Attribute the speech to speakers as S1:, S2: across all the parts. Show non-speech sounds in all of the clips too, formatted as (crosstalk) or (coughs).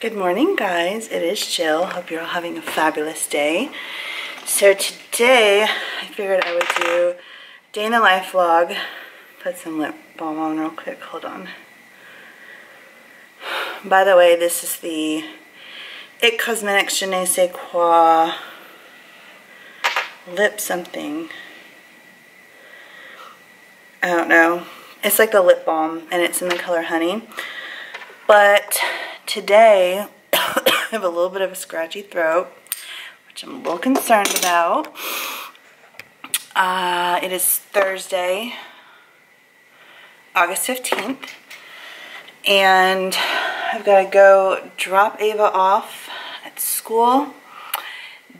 S1: Good morning, guys. It is Jill. Hope you're all having a fabulous day. So today, I figured I would do day in the life vlog. Put some lip balm on real quick. Hold on. By the way, this is the It Cosmetics Je ne sais quoi lip something. I don't know. It's like the lip balm, and it's in the color Honey. But today, (coughs) I have a little bit of a scratchy throat, which I'm a little concerned about. Uh, it is Thursday, August 15th, and I've got to go drop Ava off at school.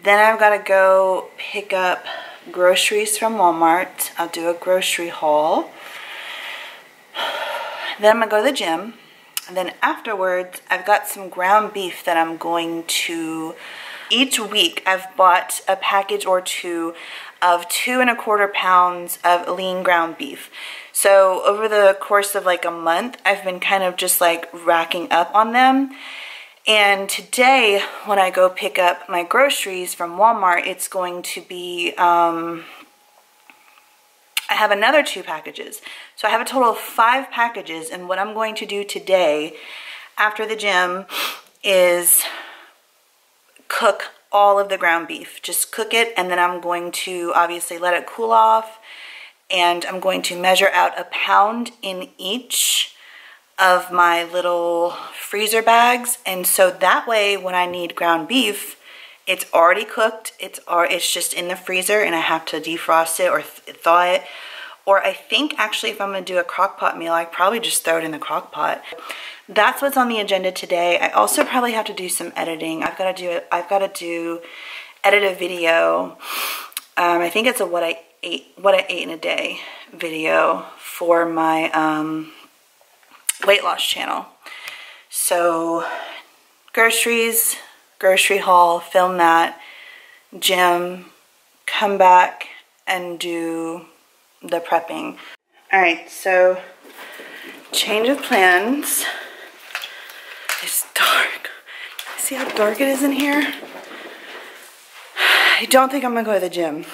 S1: Then I've got to go pick up groceries from Walmart. I'll do a grocery haul. Then I'm going to go to the gym. And then afterwards, I've got some ground beef that I'm going to, each week I've bought a package or two of two and a quarter pounds of lean ground beef. So over the course of like a month, I've been kind of just like racking up on them. And today, when I go pick up my groceries from Walmart, it's going to be, um, I have another two packages. So I have a total of five packages and what I'm going to do today after the gym is cook all of the ground beef. Just cook it and then I'm going to obviously let it cool off and I'm going to measure out a pound in each of my little freezer bags and so that way when I need ground beef it's already cooked. It's it's just in the freezer and I have to defrost it or th thaw it. Or I think actually if I'm gonna do a crock pot meal, I probably just throw it in the crock pot. That's what's on the agenda today. I also probably have to do some editing. I've gotta do it. I've gotta do, edit a video. Um, I think it's a what I ate, what I ate in a day video for my um, weight loss channel. So groceries, grocery haul, film that, gym, come back and do the prepping. All right, so change of plans. It's dark. See how dark it is in here? I don't think I'm gonna go to the gym.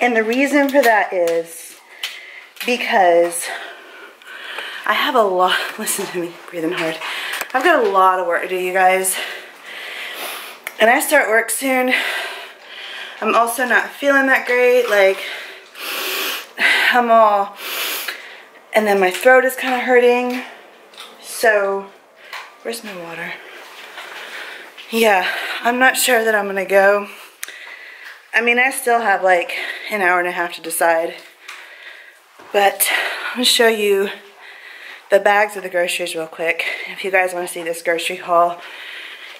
S1: And the reason for that is because I have a lot, (laughs) listen to me, breathing hard. I've got a lot of work to do, you guys. And I start work soon. I'm also not feeling that great. Like, I'm all, and then my throat is kind of hurting. So, where's my water? Yeah, I'm not sure that I'm gonna go. I mean, I still have like an hour and a half to decide. But I'm gonna show you the bags of the groceries real quick. If you guys want to see this grocery haul,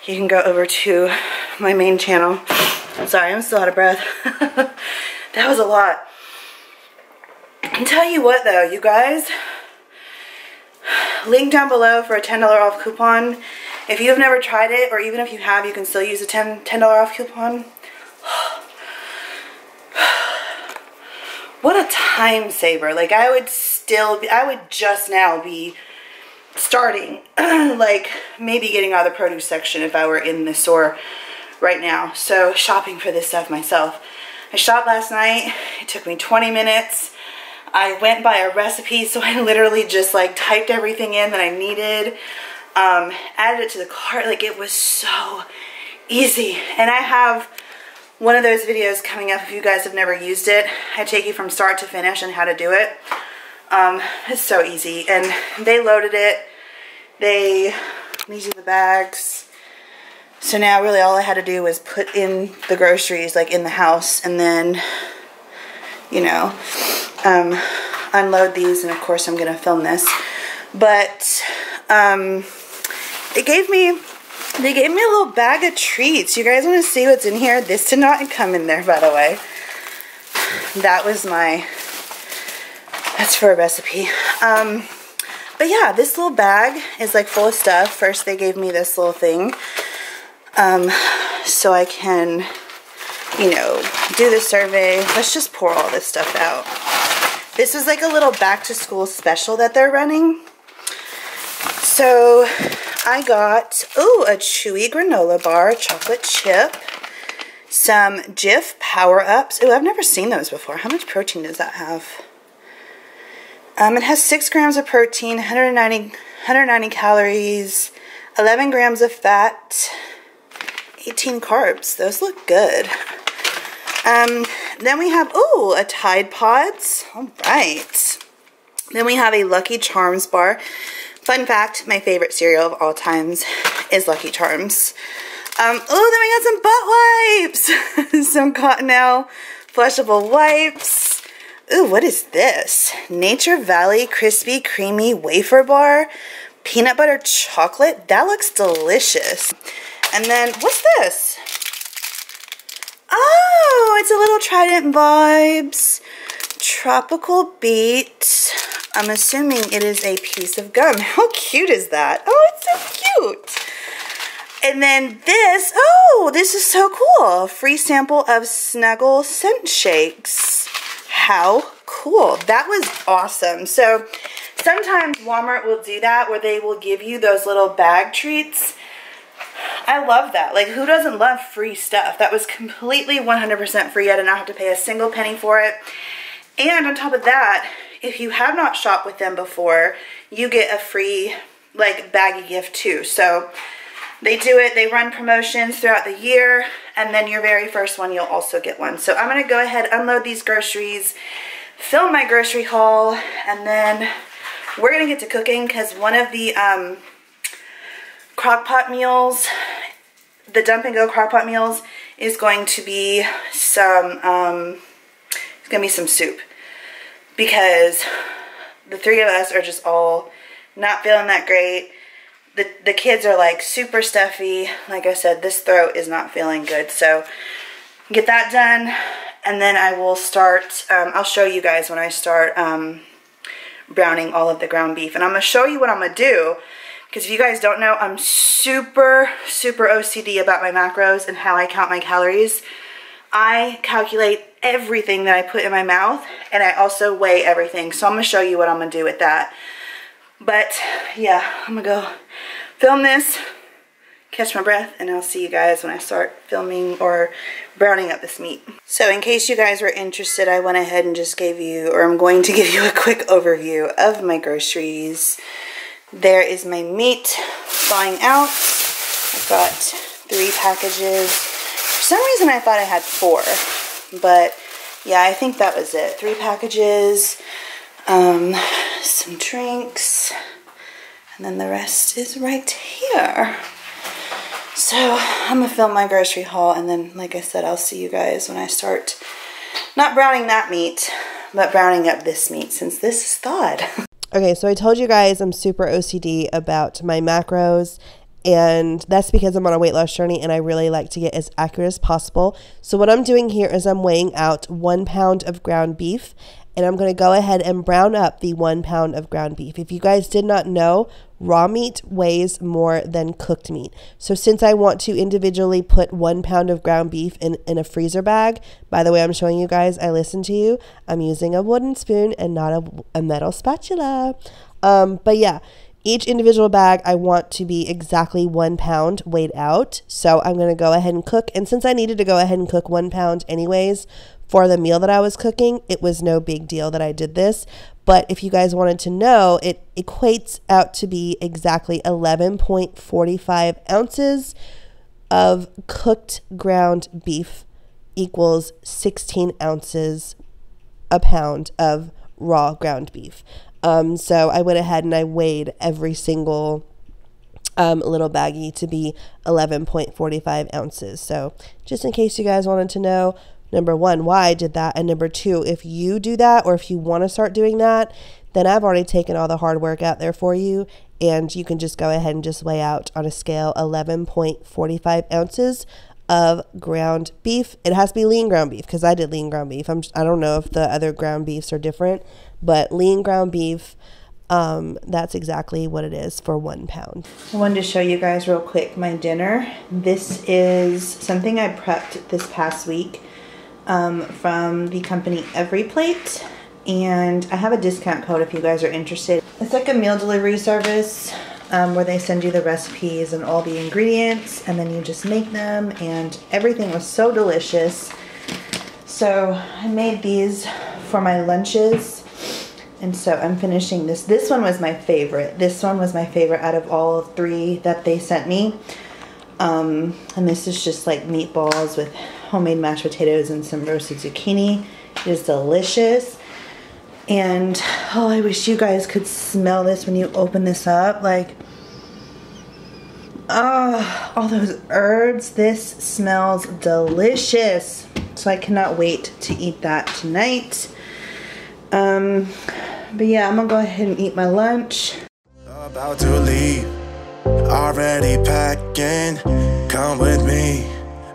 S1: you can go over to my main channel. Sorry, I'm still out of breath. (laughs) that was a lot. Tell you what though, you guys, link down below for a $10 off coupon. If you've never tried it, or even if you have, you can still use a $10, $10 off coupon. (sighs) what a time saver. Like I would still be, I would just now be starting, (clears throat) like maybe getting out of the produce section if I were in the store right now. So shopping for this stuff myself. I shopped last night. It took me 20 minutes. I went by a recipe, so I literally just like typed everything in that I needed, um, added it to the cart. Like it was so easy. And I have one of those videos coming up if you guys have never used it. I take you from start to finish and how to do it. Um, it's so easy. And they loaded it. They, these are the bags. So now really all I had to do was put in the groceries like in the house and then, you know, um, unload these. And of course I'm going to film this. But um, it gave me, they gave me a little bag of treats. You guys want to see what's in here? This did not come in there, by the way. That was my that's for a recipe. Um, but yeah, this little bag is like full of stuff. First they gave me this little thing um, so I can, you know, do the survey. Let's just pour all this stuff out. This is like a little back to school special that they're running. So I got, oh, a chewy granola bar, chocolate chip, some Jif Power-Ups. Oh, I've never seen those before. How much protein does that have? Um, it has 6 grams of protein, 190, 190 calories, 11 grams of fat, 18 carbs. Those look good. Um, then we have, oh, a Tide Pods. All right. Then we have a Lucky Charms bar. Fun fact, my favorite cereal of all times is Lucky Charms. Um, oh, then we got some butt wipes. (laughs) some Cottonelle flushable wipes. Ooh, what is this? Nature Valley Crispy Creamy Wafer Bar. Peanut butter chocolate. That looks delicious. And then, what's this? Oh, it's a little Trident Vibes. Tropical Beat. I'm assuming it is a piece of gum. (laughs) How cute is that? Oh, it's so cute. And then this, oh, this is so cool. Free sample of Snuggle Scent Shakes. How cool. That was awesome. So sometimes Walmart will do that where they will give you those little bag treats. I love that. Like, who doesn't love free stuff? That was completely 100% free. I did not have to pay a single penny for it. And on top of that, if you have not shopped with them before, you get a free, like, baggy gift too. So they do it, they run promotions throughout the year, and then your very first one, you'll also get one. So I'm gonna go ahead, unload these groceries, film my grocery haul, and then we're gonna get to cooking because one of the um, crock pot meals, the dump and go crock pot meals, is going to be some, um, it's gonna be some soup because the three of us are just all not feeling that great the, the kids are like super stuffy. Like I said, this throat is not feeling good. So get that done and then I will start, um, I'll show you guys when I start um, browning all of the ground beef. And I'm to show you what I'm to do because if you guys don't know, I'm super, super OCD about my macros and how I count my calories. I calculate everything that I put in my mouth and I also weigh everything. So I'm to show you what I'm to do with that. But yeah, I'm gonna go film this, catch my breath, and I'll see you guys when I start filming or browning up this meat. So in case you guys were interested, I went ahead and just gave you, or I'm going to (laughs) give you a quick overview of my groceries. There is my meat thawing out. I've got three packages. For some reason I thought I had four, but yeah, I think that was it. Three packages um, some drinks, and then the rest is right here. So I'm gonna film my grocery haul and then like I said, I'll see you guys when I start not browning that meat, but browning up this meat since this is thawed. (laughs)
S2: Okay, so I told you guys I'm super OCD about my macros and that's because I'm on a weight loss journey and I really like to get as accurate as possible. So what I'm doing here is I'm weighing out one pound of ground beef and I'm going to go ahead and brown up the one pound of ground beef. If you guys did not know, raw meat weighs more than cooked meat. So since I want to individually put one pound of ground beef in, in a freezer bag, by the way, I'm showing you guys, I listen to you. I'm using a wooden spoon and not a, a metal spatula. Um, but yeah, each individual bag I want to be exactly one pound weighed out. So I'm going to go ahead and cook. And since I needed to go ahead and cook one pound anyways, for the meal that I was cooking, it was no big deal that I did this. But if you guys wanted to know, it equates out to be exactly 11.45 ounces of cooked ground beef equals 16 ounces a pound of raw ground beef. Um, so I went ahead and I weighed every single um, little baggie to be 11.45 ounces. So just in case you guys wanted to know, number one, why I did that. And number two, if you do that or if you want to start doing that, then I've already taken all the hard work out there for you. And you can just go ahead and just weigh out on a scale 11.45 ounces of ground beef. It has to be lean ground beef because I did lean ground beef. I'm just, I don't know if the other ground beefs are different, but lean ground beef. Um, that's exactly what it is for one pound.
S1: I wanted to show you guys real quick my dinner. This is something I prepped this past week um, from the company EveryPlate. And I have a discount code if you guys are interested. It's like a meal delivery service. um, where they send you the recipes and all the ingredients, and then you just make them, and everything was so delicious. So I made these for my lunches. And so I'm finishing this. This one was my favorite. This one was my favorite out of all three that they sent me. Um, and this is just like meatballs with homemade mashed potatoes and some roasted zucchini. It is delicious. And oh, I wish you guys could smell this when you open this up. Like, oh, all those herbs. This smells delicious. So I cannot wait to eat that tonight. Um, but yeah, I'm gonna go ahead and eat my lunch.
S3: About to leave, already packing. Come with me.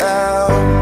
S3: Out.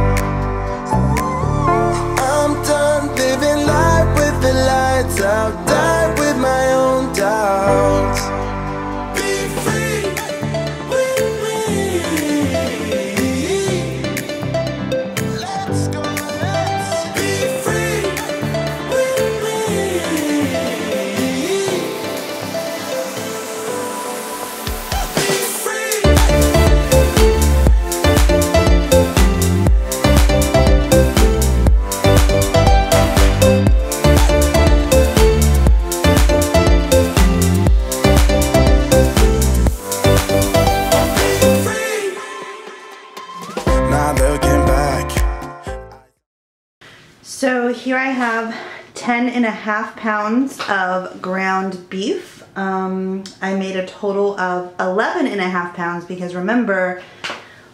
S1: Have 10 and a half pounds of ground beef. Um, I made a total of 11 and a half pounds because remember,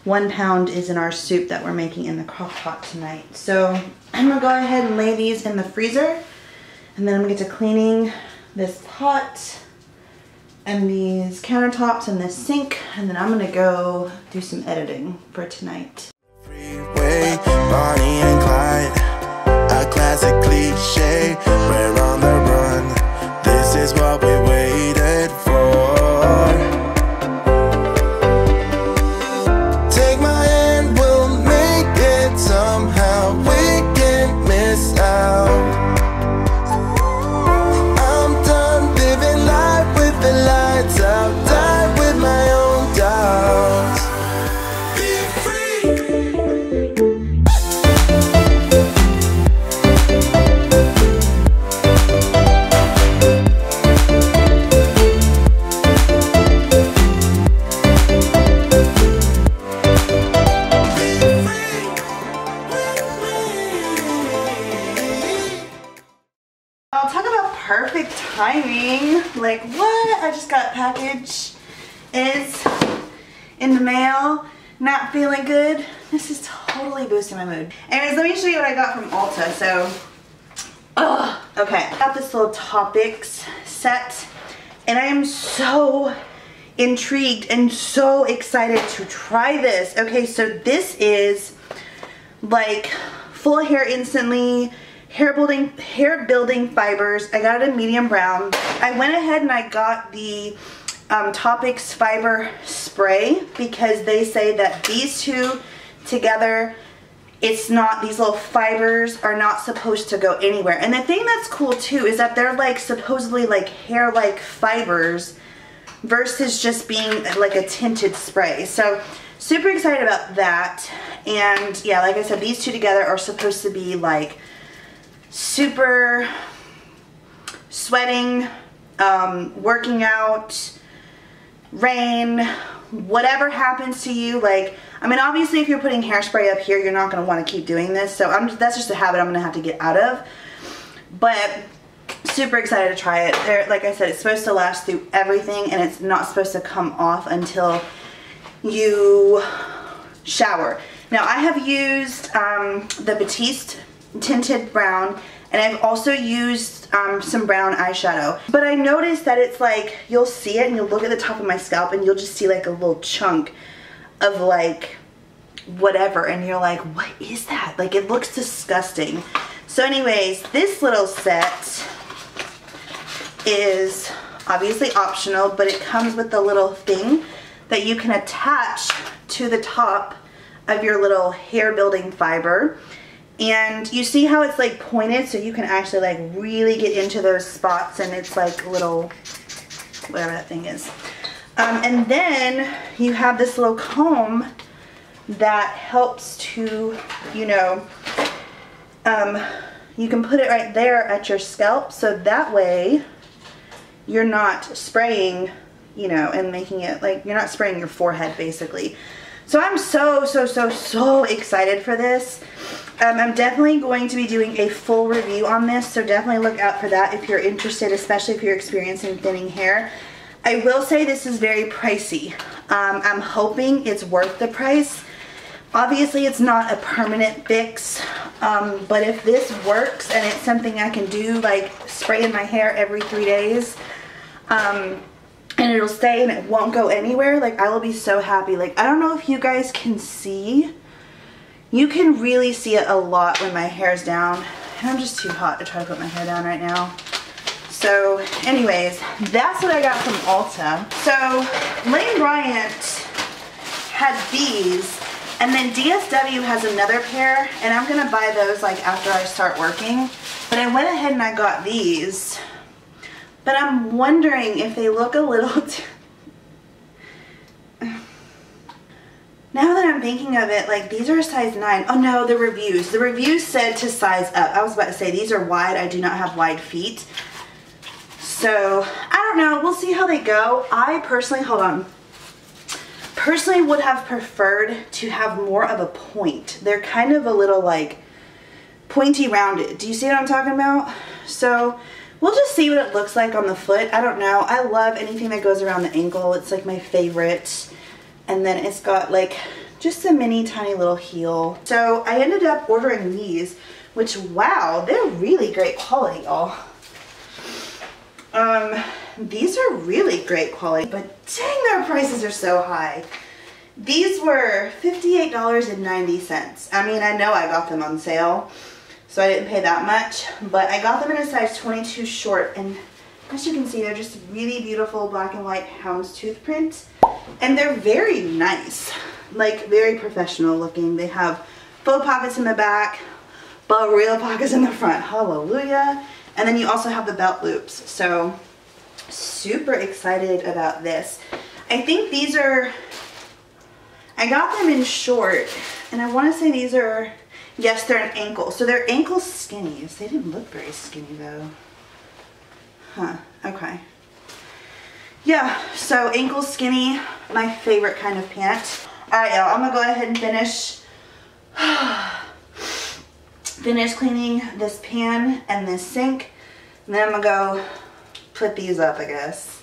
S1: one pound is in our soup that we're making in the crock pot tonight. So I'm gonna go ahead and lay these in the freezer and then I'm gonna get to cleaning this pot and these countertops and this sink and then I'm gonna go do some editing for tonight.
S3: Freeway. A classic cliche. We're on the run. This is what we waited for.
S1: Feeling good. This is totally boosting my mood. Anyways, let me show you what I got from Ulta. So, ugh, okay. I got this little Toppik's set and I am so intrigued and so excited to try this. Okay, so this is like full hair instantly hair building hair building fibers i got it in medium brown i went ahead and i got the um, Toppik's fiber spray because they say that these two together it's not these little fibers are not supposed to go anywhere and the thing that's cool too is that they're like supposedly like hair like fibers versus just being like a tinted spray. So super excited about that. And yeah, like I said, these two together are supposed to be like super sweating, um, working out, rain, whatever happens to you. Like, I mean, obviously if you're putting hairspray up here, you're not going to want to keep doing this. So I'm, that's just a habit I'm going to have to get out of. But super excited to try it. There, like I said, it's supposed to last through everything and it's not supposed to come off until you shower. Now I have used um, the Batiste tinted brown And I've also used um, some brown eyeshadow. But I noticed that it's like, you'll see it and you'll look at the top of my scalp and you'll just see like a little chunk of like whatever. And you're like, what is that? Like it looks disgusting. So anyways, this little set is obviously optional, but it comes with the little thing that you can attach to the top of your little hair building fiber. And you see how it's like pointed so you can actually like really get into those spots and it's like little, whatever that thing is. Um, and then you have this little comb that helps to, you know, um, you can put it right there at your scalp so that way you're not spraying, you know, and making it like, you're not spraying your forehead basically. So I'm so, so, so, so excited for this. Um, I'm definitely going to be doing a full review on this, so definitely look out for that if you're interested, especially if you're experiencing thinning hair. I will say this is very pricey. Um, I'm hoping it's worth the price. Obviously, it's not a permanent fix, um, but if this works and it's something I can do, like spray in my hair every three days, um, and it'll stay and it won't go anywhere, like I will be so happy. Like, I don't know if you guys can see. You can really see it a lot when my hair's down. And I'm just too hot to try to put my hair down right now. So anyways, that's what I got from Ulta. So Lane Bryant had these and then DSW has another pair and I'm gonna buy those like after I start working. But I went ahead and I got these. But I'm wondering if they look a little (laughs) too... Now that I'm thinking of it, like these are a size 9. Oh no, the reviews. The reviews said to size up. I was about to say these are wide. I do not have wide feet. So, I don't know. We'll see how they go. I personally, hold on. Personally would have preferred to have more of a point. They're kind of a little like pointy rounded. Do you see what I'm talking about? So, we'll just see what it looks like on the foot. I don't know. I love anything that goes around the ankle. It's like my favorite. And then it's got like just a mini tiny little heel. So I ended up ordering these, which wow, they're really great quality, y'all. Um, these are really great quality, but dang, their prices are so high. These were $58.90. I mean, I know I got them on sale, so I didn't pay that much, but I got them in a size 22 short, and as you can see, they're just really beautiful black and white houndstooth print. And they're very nice, like very professional looking. They have faux pockets in the back, but real pockets in the front. Hallelujah. And then you also have the belt loops. So super excited about this. I think these are, I got them in short and I want to say these are, yes, they're an ankle. So they're ankle skinnies. They didn't look very skinny though. Huh, okay. Yeah, so ankle skinny, my favorite kind of pant. All right, y'all, I'm gonna go ahead and finish, (sighs) finish cleaning this pan and this sink. And then I'm gonna go put these up, I guess.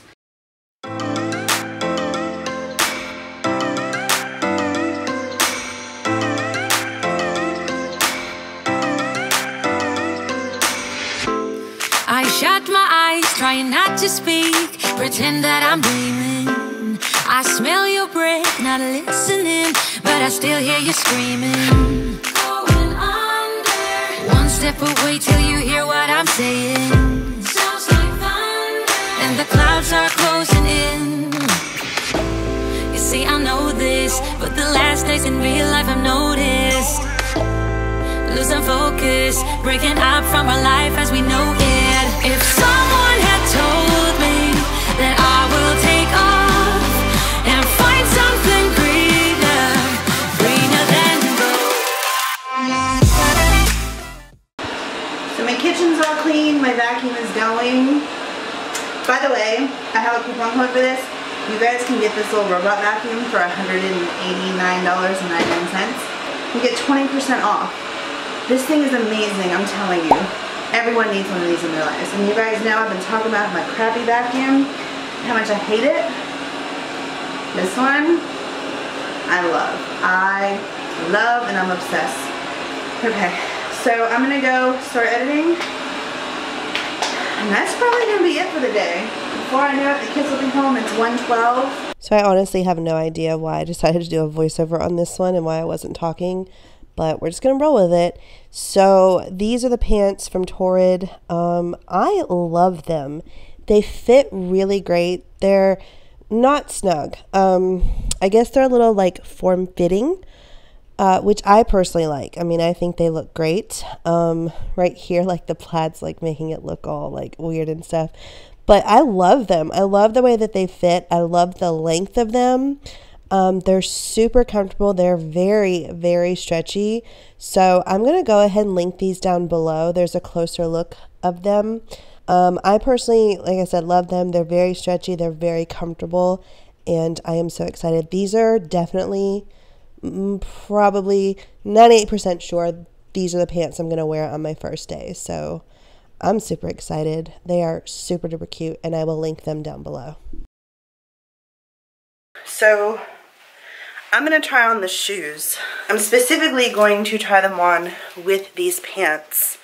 S4: Trying not to speak, pretend that I'm dreaming. I smell your breath, not listening, but I still hear you screaming. Going under. One step away till you hear what I'm saying. Sounds like thunder. And the clouds are closing in. You see, I know this, but the last days in real life I've noticed losing focus, breaking up from our life as we know it. If someone
S1: my vacuum is going. By the way, I have a coupon code for this. You guys can get this little robot vacuum for $189.99. You get 20% off. This thing is amazing, I'm telling you. Everyone needs one of these in their lives. And you guys know I've been talking about my crappy vacuum, how much I hate it. This one, I love. I love and I'm obsessed. Okay, so I'm gonna go start editing And that's probably going to be it for the day. Before I know it, the kids will be home. It's 112.
S2: So I honestly have no idea why I decided to do a voiceover on this one and why I wasn't talking, but we're just gonna roll with it. So these are the pants from Torrid. Um, I love them. They fit really great. They're not snug. Um, I guess they're a little like form fitting. Uh, which I personally like. I mean, I think they look great. Um, right here, like the plaid's like making it look all like weird and stuff. But I love them. I love the way that they fit. I love the length of them. Um, they're super comfortable. They're very, very stretchy. So I'm going to go ahead and link these down below. There's a closer look of them. Um, I personally, like I said, love them. They're very stretchy. They're very comfortable. And I am so excited. These are definitely probably 98% sure these are the pants I'm going to wear on my first day. So I'm super excited. They are super duper cute, and I will link them down below.
S1: So I'm going to try on the shoes. I'm specifically going to try them on with these pants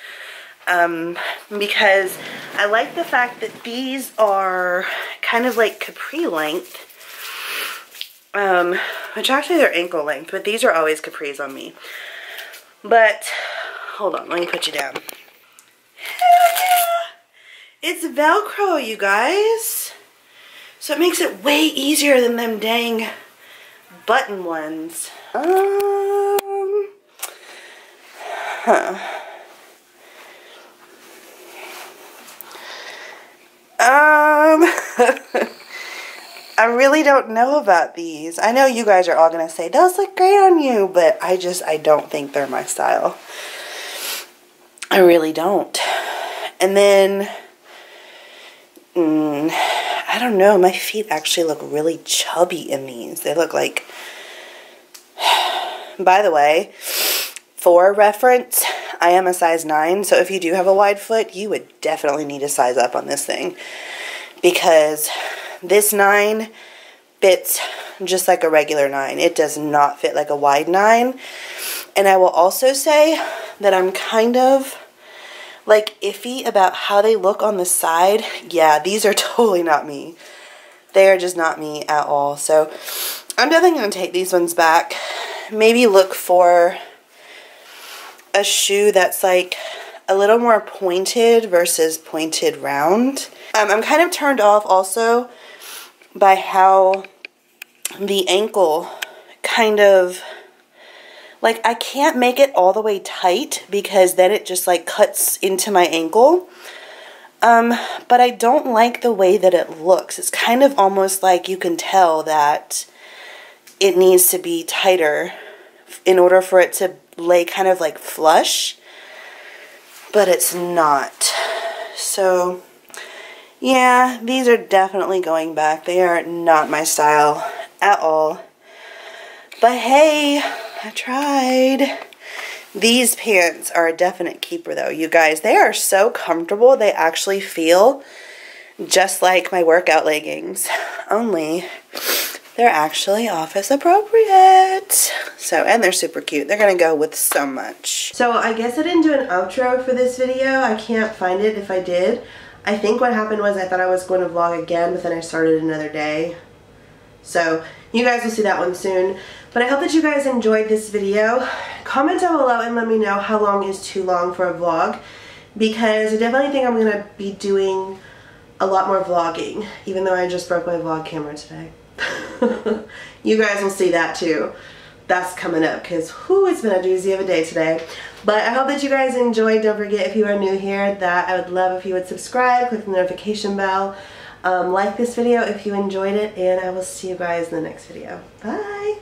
S1: um, because I like the fact that these are kind of like capri length um, which actually they're ankle length, but these are always capris on me. But, hold on, let me put you down. It's Velcro, you guys. So it makes it way easier than them dang button ones. Um, huh. Um, (laughs) I really don't know about these. I know you guys are all going to say, those look great on you, but I just, I don't think they're my style. I really don't. And then, mm, I don't know, my feet actually look really chubby in these. They look like, (sighs) by the way, for reference, I am a size 9, so if you do have a wide foot, you would definitely need to size up on this thing. Because this 9 fits just like a regular 9. It does not fit like a wide 9. And I will also say that I'm kind of like iffy about how they look on the side. Yeah, these are (laughs) totally not me. They are just not me at all. So I'm definitely going to take these ones back. Maybe look for a shoe that's like a little more pointed versus pointed round. Um, I'm kind of turned off also by how the ankle kind of like I can't make it all the way tight because then it just like cuts into my ankle. Um, but I don't like the way that it looks. It's kind of almost like you can tell that it needs to be tighter in order for it to lay kind of like flush. But it's not. So yeah, these are definitely going back. They are not my style at all. But hey, I tried. These pants are a definite keeper though, you guys. They are so comfortable. They actually feel just like my workout leggings. Only they're actually office appropriate. So, and they're super cute. They're to go with so much.
S2: So, I guess I didn't do an outro for this video. I can't find it if I did. I think what happened was I thought I was going to vlog again, but then I started another day. So you guys will see that one soon. But I hope that you guys enjoyed this video. Comment down below and let me know how long is too long for a vlog. Because I definitely think I'm going to be doing a lot more vlogging. Even though I just broke my vlog camera today. (laughs) you guys will see that too that's coming up because whoo it's been a doozy of a day today. But I hope that you guys enjoyed. Don't forget if you are new here that I would love if you would subscribe click the notification bell um, like this video if you enjoyed it and I will see you guys in the next video. Bye